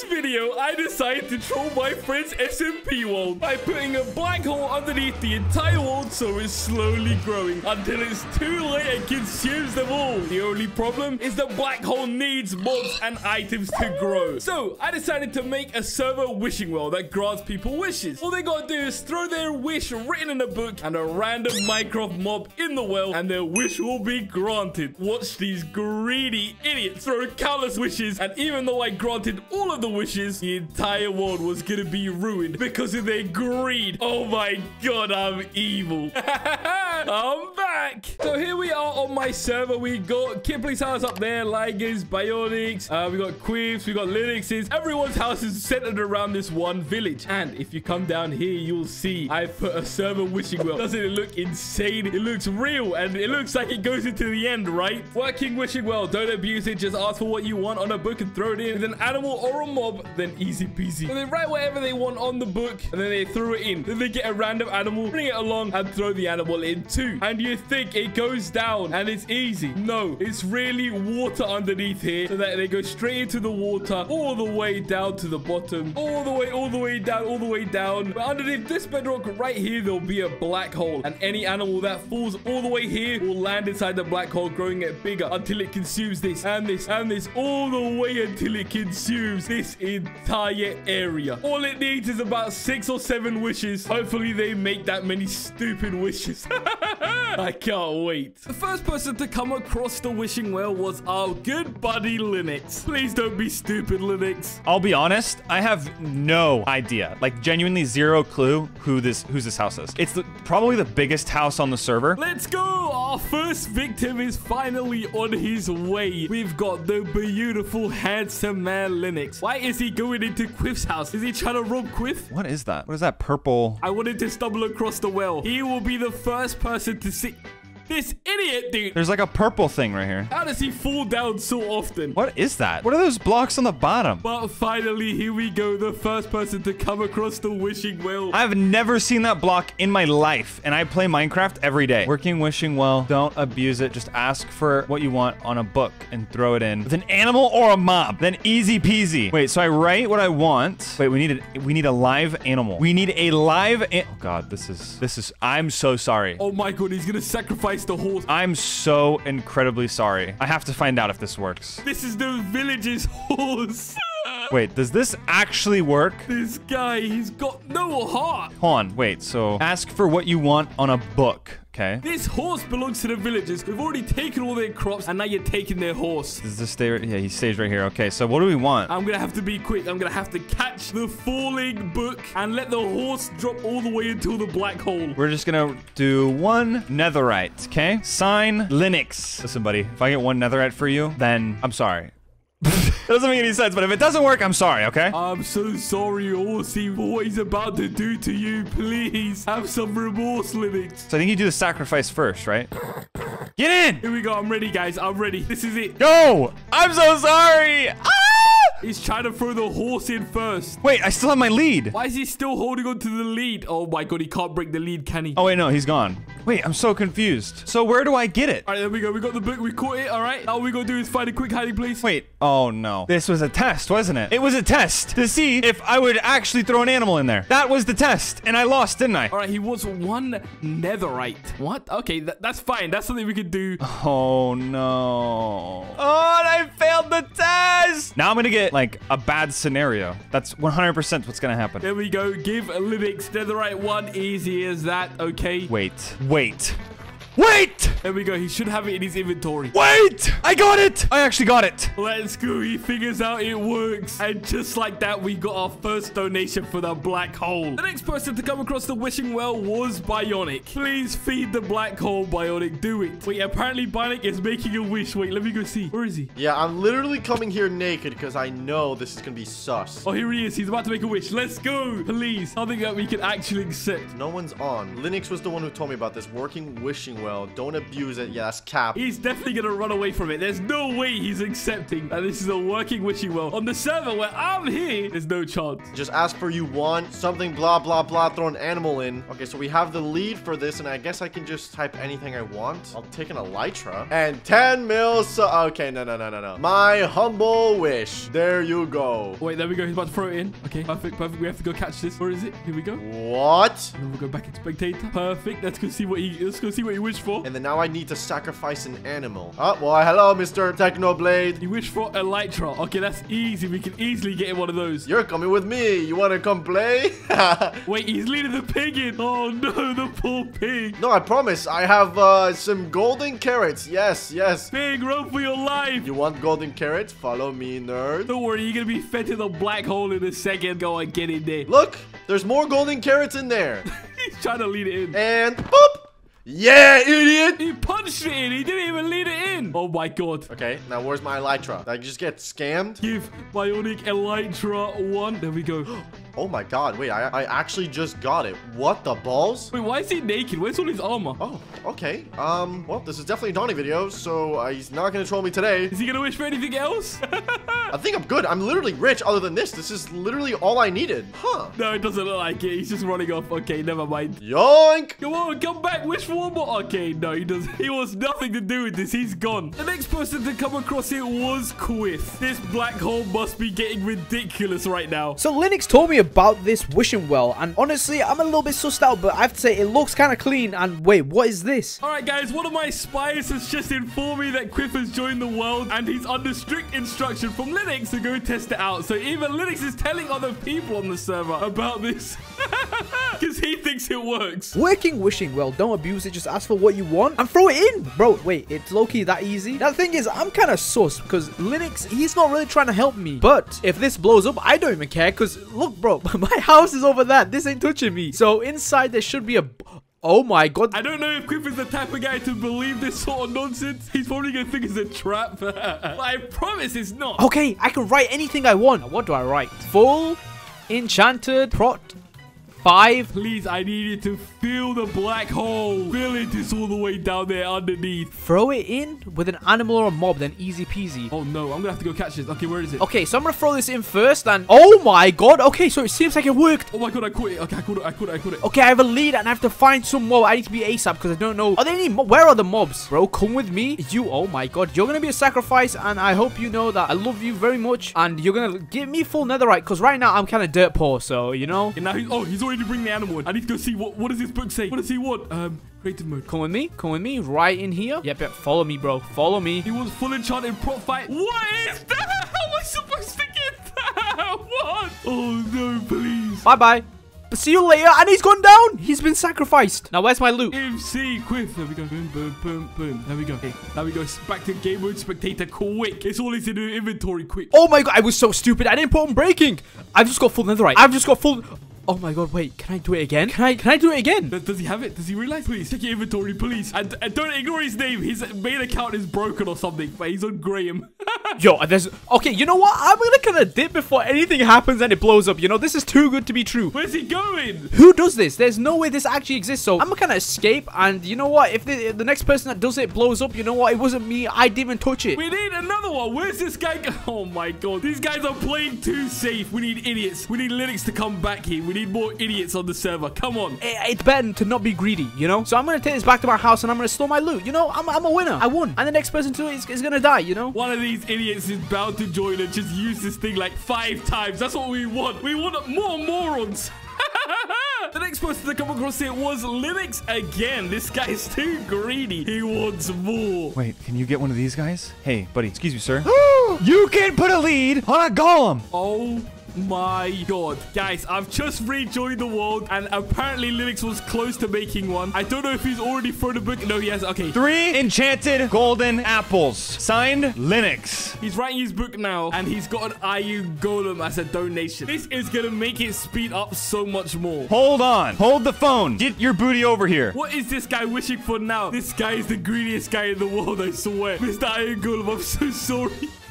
this video, I decided to troll my friend's SMP world by putting a black hole underneath the entire world so it's slowly growing until it's too late and consumes them all. The only problem is the black hole needs mobs and items to grow. So I decided to make a server wishing well that grants people wishes. All they gotta do is throw their wish written in a book and a random Minecraft mob in the well and their wish will be granted. Watch these greedy idiots throw countless wishes and even though I granted all of the wishes, the entire world was gonna be ruined because of their greed. Oh my god, I'm evil. I'm back. So here we are on my server. We got Kipley's house up there, Ligers, Bionics. Uh, we got Quiffs, we got Linux's. Everyone's house is centered around this one village. And if you come down here, you'll see I put a server wishing well. Doesn't it look insane? It looks real and it looks like it goes into the end, right? Working wishing well. Don't abuse it. Just ask for what you want on a book and throw it in. With an animal or a mob, then easy peasy. So they write whatever they want on the book and then they throw it in. Then they get a random animal, bring it along and throw the animal in too. And you think it goes down and it's easy. No, it's really water underneath here so that they go straight into the water all the way down to the bottom. All the way, all the way down, all the way down. But underneath this bedrock right here, there'll be a black hole. And any animal that falls all the way here will land inside the black hole, growing it bigger until it consumes this and this and this all the way until it consumes this entire area. All it needs is about six or seven wishes. Hopefully they make that many stupid wishes. I can't wait. The first person to come across the wishing well was our good buddy Linux. Please don't be stupid, Linux. I'll be honest, I have no idea. Like genuinely zero clue who this whose this house is. It's the, probably the biggest house on the server. Let's go! Our first victim is finally on his way. We've got the beautiful, handsome man Linux. Why is he going into Quiff's house? Is he trying to rob Quiff? What is that? What is that purple? I wanted to stumble across the well. He will be the first person to see... This idiot, dude. There's like a purple thing right here. How does he fall down so often? What is that? What are those blocks on the bottom? But finally, here we go. The first person to come across the wishing well. I've never seen that block in my life, and I play Minecraft every day. Working wishing well. Don't abuse it. Just ask for what you want on a book and throw it in with an animal or a mob. Then easy peasy. Wait, so I write what I want. Wait, we need a we need a live animal. We need a live. oh God, this is this is. I'm so sorry. Oh my God, he's gonna sacrifice the horse. I'm so incredibly sorry. I have to find out if this works. This is the village's horse. Wait, does this actually work? This guy, he's got no heart. Hold on, wait. So ask for what you want on a book. Okay. This horse belongs to the villagers. We've already taken all their crops, and now you're taking their horse. Does this stay right? Yeah, he stays right here. Okay, so what do we want? I'm gonna have to be quick. I'm gonna have to catch the falling book and let the horse drop all the way into the black hole. We're just gonna do one netherite, okay? Sign Linux. Listen, buddy, if I get one netherite for you, then I'm sorry. It doesn't make any sense, but if it doesn't work, I'm sorry, okay? I'm so sorry, for what he's about to do to you. Please, have some remorse, Linux. So I think you do the sacrifice first, right? Get in! Here we go. I'm ready, guys. I'm ready. This is it. Go! I'm so sorry! Ah! He's trying to throw the horse in first. Wait, I still have my lead. Why is he still holding on to the lead? Oh my god, he can't break the lead, can he? Oh, wait, no, he's gone. Wait, I'm so confused. So where do I get it? All right, there we go. We got the book. We caught it. All right. All we got to do is find a quick hiding place. Wait. Oh, no. This was a test, wasn't it? It was a test to see if I would actually throw an animal in there. That was the test, and I lost, didn't I? All right, he wants one netherite. What? Okay, th that's fine. That's something we could do. Oh, no. Oh, and I failed the test. Now I'm going to get, like, a bad scenario. That's 100% what's going to happen. There we go. Give Linux netherite one. Easy as that. Okay. Wait. Wait. Wait! There we go. He should have it in his inventory. Wait! I got it! I actually got it. Let's go. He figures out it works. And just like that, we got our first donation for the black hole. The next person to come across the wishing well was Bionic. Please feed the black hole, Bionic. Do it. Wait, apparently Bionic is making a wish. Wait, let me go see. Where is he? Yeah, I'm literally coming here naked because I know this is going to be sus. Oh, here he is. He's about to make a wish. Let's go. Please. Something that we can actually accept. No one's on. Linux was the one who told me about this working wishing well well. Don't abuse it. Yeah, that's cap. He's definitely gonna run away from it. There's no way he's accepting that this is a working wishing well. On the server where I'm here, there's no chance. Just ask for you want something, blah, blah, blah, throw an animal in. Okay, so we have the lead for this, and I guess I can just type anything I want. I'll take an Elytra. And 10 mil, so okay, no, no, no, no, no. My humble wish. There you go. Wait, there we go. He's about to throw it in. Okay, perfect, perfect. We have to go catch this. Where is it? Here we go. What? And then we'll go back in spectator. Perfect. Let's go see what he let's go see what he wished for. And then now I need to sacrifice an animal. Oh, well, hello, Mr. Technoblade. You wish for Elytra. Okay, that's easy. We can easily get one of those. You're coming with me. You want to come play? Wait, he's leading the pig in. Oh no, the poor pig. no, I promise. I have uh, some golden carrots. Yes, yes. Pig, run for your life. You want golden carrots? Follow me, nerd. Don't worry, you're gonna be fed to the black hole in a second. Go and get in there. Look, there's more golden carrots in there. He's trying to lead it in. And boop. Yeah, idiot. He punched it in. He didn't even lead it in. Oh my god. Okay, now where's my Elytra? Did I just get scammed? Give Bionic Elytra one. There we go. Oh my god, wait, I, I actually just got it. What the balls? Wait, why is he naked? Where's all his armor? Oh, okay. Um, well, this is definitely a Doni video, so uh, he's not gonna troll me today. Is he gonna wish for anything else? I think I'm good. I'm literally rich other than this. This is literally all I needed. Huh. no, it doesn't look like it. He's just running off. Okay, never mind. Yoink! Come on, come back. Wish for one more. Okay, no, he doesn't. He wants nothing to do with this. He's gone. The next person to come across it was Quiff. This black hole must be getting ridiculous right now. So Linux told me about this wishing well, and honestly, I'm a little bit sussed out, but I have to say, it looks kind of clean, and wait, what is this? All right, guys, one of my spies has just informed me that Quiff has joined the world and he's under strict instruction from Linux to go test it out. So even Linux is telling other people on the server about this because he thinks it works. Working wishing well, don't abuse it, just ask for what you want and throw it in. Bro, wait, it's low-key that easy? Now, the thing is, I'm kind of sus because Linux, he's not really trying to help me. But if this blows up, I don't even care because, look, bro, my house is over there. This ain't touching me. So inside, there should be a... Oh my god. I don't know if Quiff is the type of guy to believe this sort of nonsense. He's probably going to think it's a trap. but I promise it's not. Okay, I can write anything I want. What do I write? Full enchanted prot five. Please, I need you to fill the black hole. Fill it. It's all the way down there underneath. Throw it in with an animal or a mob, then easy peasy. Oh, no. I'm to have to go catch this. Okay, where is it? Okay, so I'm gonna throw this in first, and oh my god. Okay, so it seems like it worked. Oh, my God. I caught it. Okay, I caught it. I caught it. I caught it. Okay, I have a lead, and I have to find some mob. I need to be ASAP because I don't know. Are there any? Mo Where are the mobs, bro? Come with me. You. Oh my god, you're gonna be a sacrifice, and I hope you know that I love you very much, and you're gonna give me full netherite because right now I'm kind of dirt poor. So you know. And now he's, oh, he's already bringing the animal in. I need to go see what, what does this book say? What does he want? Um, creative mode. Come with me. Come with me. Right in here. Yep, yep. Follow me, bro. Follow me. He wants full enchanted prot five. What is that? How am I supposed to get that? What? Oh, no, please. Bye bye. See you later. And he's gone down. He's been sacrificed. Now, where's my loot? MC, quick. There we go. Boom, boom, boom, boom. There we go. Okay, now we go back to game mode spectator quick. It's all is in the inventory quick. Oh my god, I was so stupid. I didn't put on breaking. I've just got full netherite. I've just got full... Oh my god, wait. Can I do it again? Can I can I do it again? Does, does he have it? Does he realize? Please check your inventory, please. And, and don't ignore his name. His main account is broken or something, but he's on Graham. Yo, there's... Okay, you know what? I'm gonna kind of dip before anything happens and it blows up. You know, this is too good to be true. Where's he going? Who does this? There's no way this actually exists. So I'm gonna kind of escape. And you know what? If the, if the next person that does it blows up, you know what? It wasn't me. I didn't even touch it. We need another one. Where's this guy? Oh my god. These guys are playing too safe. We need idiots. We need Linux to come back here. We need more idiots on the server. Come on. I- It's better to not be greedy, you know? So I'm gonna take this back to my house and I'm gonna store my loot. You know, I'm, I'm a winner. I won. And the next person to it is, is gonna die, you know? One of these idiots is bound to join and just use this thing like five times. That's what we want. We want more morons. the next person to come across it was Linux again. This guy is too greedy. He wants more. Wait, can you get one of these guys? Hey, buddy, excuse me, sir. you can put a lead on a golem. Oh my god. Guys, I've just rejoined the world and apparently Linux was close to making one. I don't know if he's already thrown a book. No, he has. Okay. Three enchanted golden apples. Signed, Linux. He's writing his book now and he's got an iron golem as a donation. This is going to make it speed up so much more. Hold on. Hold the phone. Get your booty over here. What is this guy wishing for now? This guy is the greediest guy in the world, I swear. Mr. Iron Golem, I'm so sorry.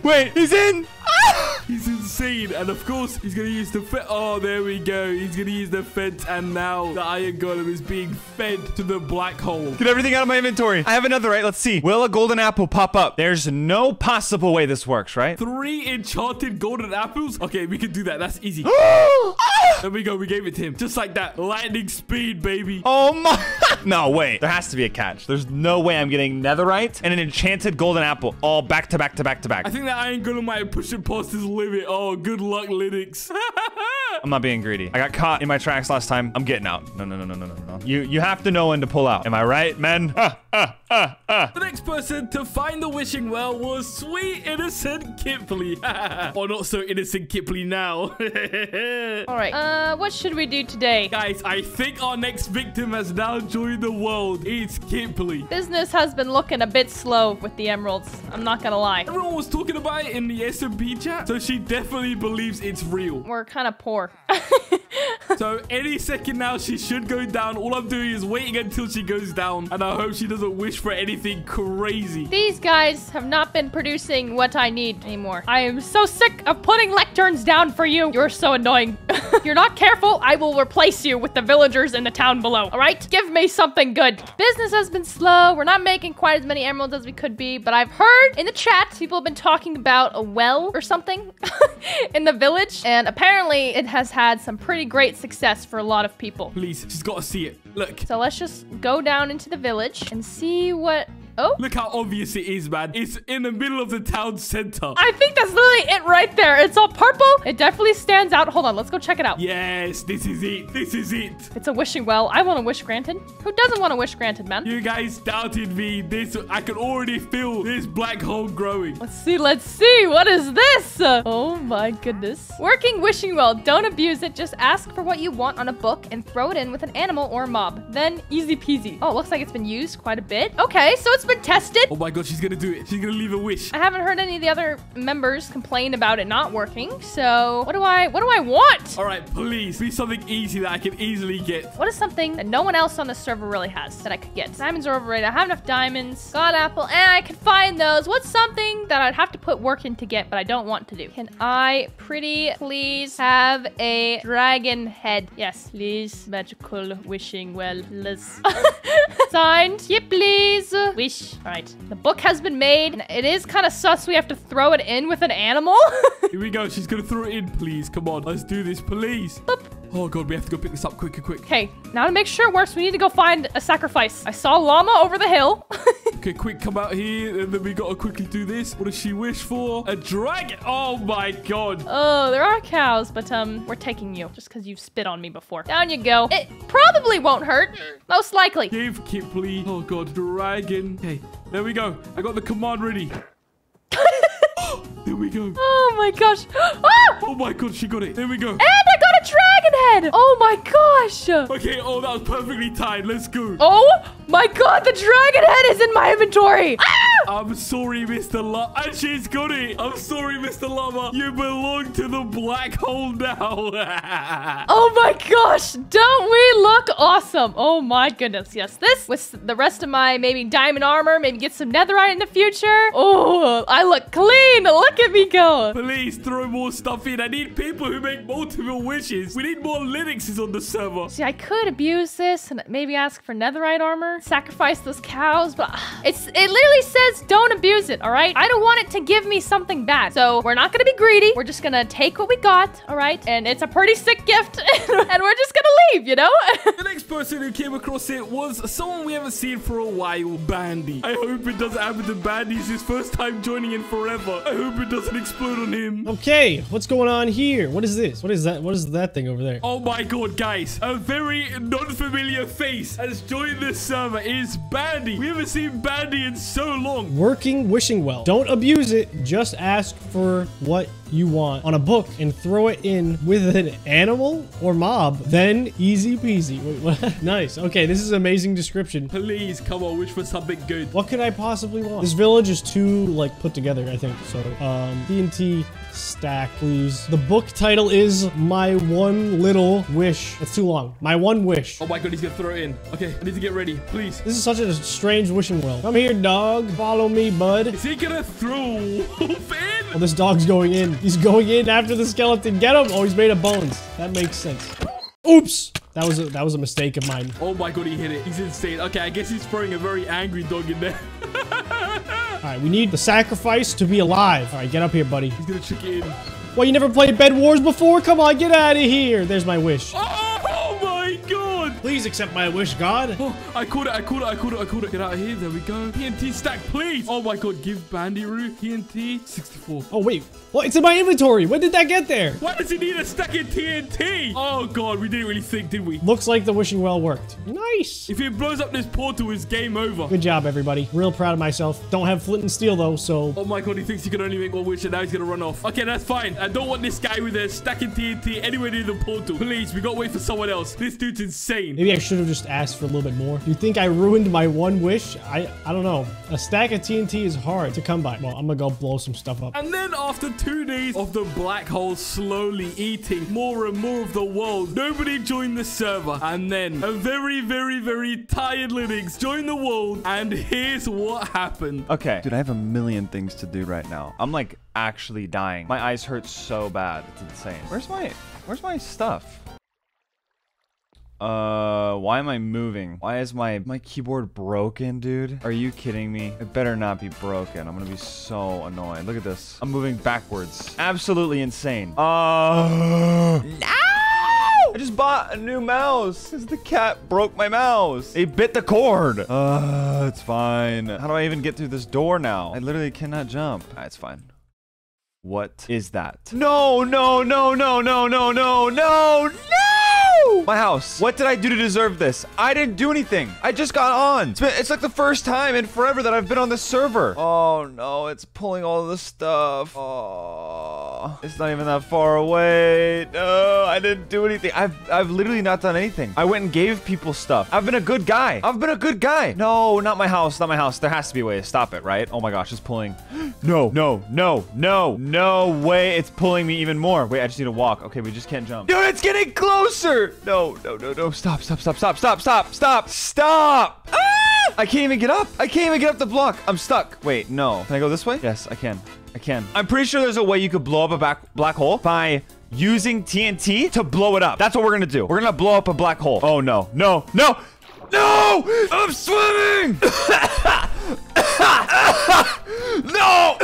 Wait, he's in! He's insane. And of course, he's going to use the fence. Oh, there we go. He's going to use the fence. And now the iron golem is being fed to the black hole. Get everything out of my inventory. I have another, right? Let's see. Will a golden apple pop up? There's no possible way this works, right? Three enchanted golden apples. Okay, we can do that. That's easy. there we go. We gave it to him. Just like that. Lightning speed, baby. Oh my. No, wait. There has to be a catch. There's no way I'm getting netherite and an enchanted golden apple all back to back to back to back. I think that iron golem might push it past his limit. Oh, good luck, Linux. I'm not being greedy. I got caught in my tracks last time. I'm getting out. No, no, no, no, no, no, no. You you have to know when to pull out. Am I right, men? Ah, ah, ah, ah. The next person to find the wishing well was sweet innocent Kipley. or not so innocent Kipley now. All right. Uh, what should we do today? Guys, I think our next victim has now joined the world. It's Kipley. Business has been looking a bit slow with the emeralds. I'm not gonna lie. Everyone was talking about it in the SMP chat, so she definitely believes it's real. We're kind of poor. Sure. so any second now, she should go down. All I'm doing is waiting until she goes down, and I hope she doesn't wish for anything crazy. These guys have not been producing what I need anymore. I am so sick of putting lecterns down for you. You're so annoying. You're not careful, I will replace you with the villagers in the town below, all right? Give me something good. Business has been slow. We're not making quite as many emeralds as we could be, but I've heard in the chat, people have been talking about a well or something in the village, and apparently it has had some pretty great success for a lot of people. Please, she's got to see it. Look. So let's just go down into the village and see what Oh. Look how obvious it is, man. It's in the middle of the town center. I think that's literally it right there. It's all purple. It definitely stands out. Hold on. Let's go check it out. Yes, this is it. This is it. It's a wishing well. I want a wish granted. Who doesn't want a wish granted, man? You guys doubted me. This, I can already feel this black hole growing. Let's see. Let's see. What is this? Oh my goodness. Working wishing well. Don't abuse it. Just ask for what you want on a book and throw it in with an animal or a mob. Then easy peasy. Oh, it looks like it's been used quite a bit. Okay, so it's been tested. Oh my god, she's gonna do it. She's gonna leave a wish. I haven't heard any of the other members complain about it not working. So what do I what do I want? All right, please be something easy that I can easily get. What is something that no one else on the server really has that I could get? Diamonds are overrated. I have enough diamonds. God apple, and I can find those. What's something that I'd have to put work in to get, but I don't want to do? Can I pretty please have a dragon head? Yes, please. Magical wishing well, please. Signed. Yeah, please. Wish. All right. The book has been made. It is kind of sus we have to throw it in with an animal. Here we go. She's going to throw it in, please. Come on. Let's do this, please. Boop. Oh, God. We have to go pick this up quick, quick, quick. Okay. Now to make sure it works, we need to go find a sacrifice. I saw llama over the hill. okay, quick. Come out here. And then we got to quickly do this. What does she wish for? A dragon. Oh, my God. Oh, there are cows, but um, we're taking you just because you've spit on me before. Down you go. It probably won't hurt. Most likely. Give Kipley. Oh, God. Dragon. Okay. There we go. I got the command ready. There we go. Oh my gosh. Ah! Oh my god, she got it. There we go. And I got a dragon head. Oh my gosh. Okay, oh, that was perfectly timed. Let's go. Oh my god, the dragon head is in my inventory. Ah! I'm sorry, Mr. Llama. And she's got it. I'm sorry, Mr. Llama. You belong to the black hole now. oh my gosh. Don't we look awesome? Oh my goodness. Yes, this with the rest of my maybe diamond armor, maybe get some netherite in the future. Oh, I look clean. Look at me go. Please throw more stuff in. I need people who make multiple wishes. We need more Linuxes on the server. See, I could abuse this and maybe ask for netherite armor, sacrifice those cows, but it's it literally says don't abuse it, all right? I don't want it to give me something bad. So we're not gonna be greedy. We're just gonna take what we got, all right? And it's a pretty sick gift, and we're just gonna leave, you know? the next person who came across it was someone we haven't seen for a while, Bandy. I hope it doesn't happen to Bandy. It's his first time joining in forever. I hope it doesn't explode on him. Okay, what's going on here? What is this? What is that? What is that thing over there? Oh my god, guys. A very non-familiar face has joined this server. It's Bandy. We haven't seen Bandy in so long. Working wishing well. Don't abuse it. Just ask for what you want on a book and throw it in with an animal or mob. Then easy peasy. Wait, what? nice. Okay, this is amazing description. Please, come on, wish for something good. What could I possibly want? This village is too, like, put together, I think. So, um, TNT stack, please. The book title is My One Little Wish. It's too long. My One Wish. Oh my god, he's gonna throw it in. Okay, I need to get ready, please. This is such a strange wishing well. Come here, dog. Follow me, bud. Is he gonna throw Wolf in? Oh, this dog's going in. He's going in after the skeleton. Get him. Oh, he's made of bones. That makes sense. Oops. That was a, that was a mistake of mine. Oh my god, he hit it. He's insane. Okay, I guess he's throwing a very angry dog in there. All right, we need the sacrifice to be alive. All right, get up here, buddy. he's gonna it in. Well, you never played Bed Wars before? Come on, get out of here. There's my wish. Oh! Please accept my wish, God. Oh, I caught it, I caught it, I caught it, I caught it. Get out of here. There we go. TNT stack, please. Oh my god, give Bandyroo TNT 64. Oh, wait. What? It's in my inventory. When did that get there? Why does he need a stack of TNT? Oh god, we didn't really think, did we? Looks like the wishing well worked. Nice. If he blows up this portal, it's game over. Good job, everybody. Real proud of myself. Don't have flint and steel, though, so... Oh my god, he thinks he can only make one wish and now he's gonna run off. Okay, that's fine. I don't want this guy with a stack of TNT anywhere near the portal. Please, we gotta wait for someone else. This dude's insane. Maybe I should have just asked for a little bit more. You think I ruined my one wish? I I don't know. A stack of TNT is hard to come by. Well, I'm gonna go blow some stuff up. And then after two days of the black hole slowly eating more and more of the world, nobody joined the server. And then a very, very, very tired Linux joined the world. And here's what happened. Okay. Dude, I have a million things to do right now. I'm like actually dying. My eyes hurt so bad. It's insane. Where's my where's my stuff? Uh, why am I moving? Why is my my keyboard broken, dude? Are you kidding me? It better not be broken. I'm gonna be so annoyed. Look at this. I'm moving backwards. Absolutely insane. Uh, no! I just bought a new mouse because the cat broke my mouse. It bit the cord. Uh, it's fine. How do I even get through this door now? I literally cannot jump. Ah, it's fine. What is that? No, no, no, no, no, no, no, no, no! My house. What did I do to deserve this? I didn't do anything. I just got on. It's, been, it's like the first time in forever that I've been on this server. Oh, no. It's pulling all the stuff. Oh, it's not even that far away. No, I didn't do anything. I've, I've literally not done anything. I went and gave people stuff. I've been a good guy. I've been a good guy. No, not my house. Not my house. There has to be a way to stop it, right? Oh my gosh, it's pulling. No, no, no, no, no way. It's pulling me even more. Wait, I just need to walk. Okay, we just can't jump. Dude, it's getting closer. No, no, no, no. Stop, stop, stop, stop, stop, stop, stop, stop. Ah! I can't even get up. I can't even get up the block. I'm stuck. Wait, no. Can I go this way? Yes, I can. I can. I'm pretty sure there's a way you could blow up a back black hole by using TNT to blow it up. That's what we're gonna do. We're gonna blow up a black hole. Oh no, no, no, no! I'm swimming! no!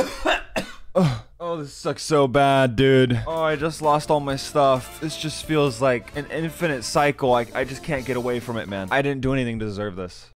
Oh, this sucks so bad, dude. Oh, I just lost all my stuff. This just feels like an infinite cycle. I, I just can't get away from it, man. I didn't do anything to deserve this.